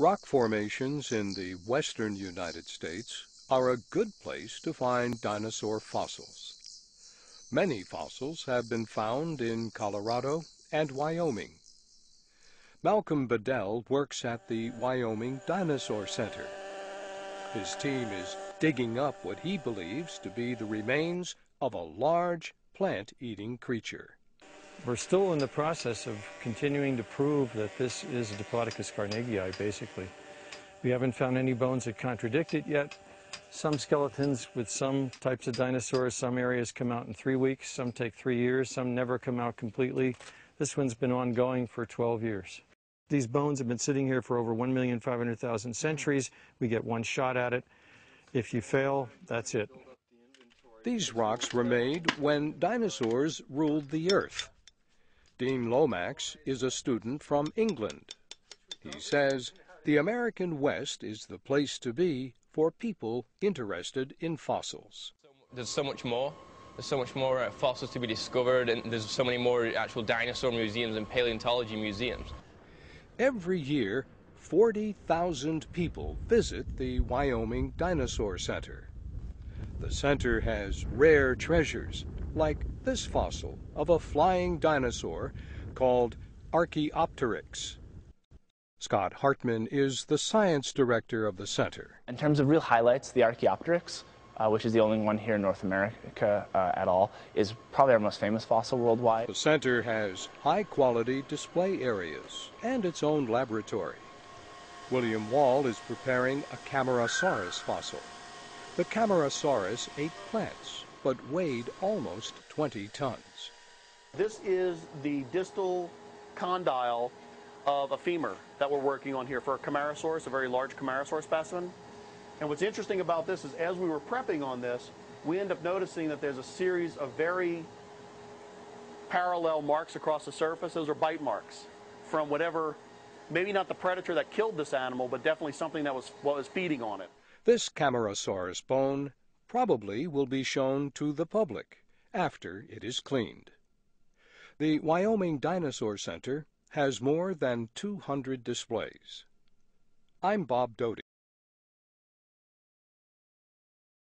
Rock formations in the western United States are a good place to find dinosaur fossils. Many fossils have been found in Colorado and Wyoming. Malcolm Bedell works at the Wyoming Dinosaur Center. His team is digging up what he believes to be the remains of a large plant-eating creature. We're still in the process of continuing to prove that this is Diplodocus carnegii, basically. We haven't found any bones that contradict it yet. Some skeletons with some types of dinosaurs, some areas come out in three weeks, some take three years, some never come out completely. This one's been ongoing for 12 years. These bones have been sitting here for over 1,500,000 centuries. We get one shot at it. If you fail, that's it. These rocks were made when dinosaurs ruled the earth. Dean Lomax is a student from England. He says the American West is the place to be for people interested in fossils. There's so much more. There's so much more uh, fossils to be discovered, and there's so many more actual dinosaur museums and paleontology museums. Every year, 40,000 people visit the Wyoming Dinosaur Center. The center has rare treasures like this fossil of a flying dinosaur called Archaeopteryx. Scott Hartman is the science director of the center. In terms of real highlights, the Archaeopteryx, uh, which is the only one here in North America uh, at all, is probably our most famous fossil worldwide. The center has high quality display areas and its own laboratory. William Wall is preparing a Camarasaurus fossil. The Camarasaurus ate plants but weighed almost 20 tons. This is the distal condyle of a femur that we're working on here for a Camarasaurus, a very large Camarasaurus specimen. And what's interesting about this is as we were prepping on this, we end up noticing that there's a series of very parallel marks across the surface. Those are bite marks from whatever, maybe not the predator that killed this animal, but definitely something that was, was feeding on it. This Camarasaurus bone probably will be shown to the public after it is cleaned. The Wyoming Dinosaur Center has more than 200 displays. I'm Bob Doughty.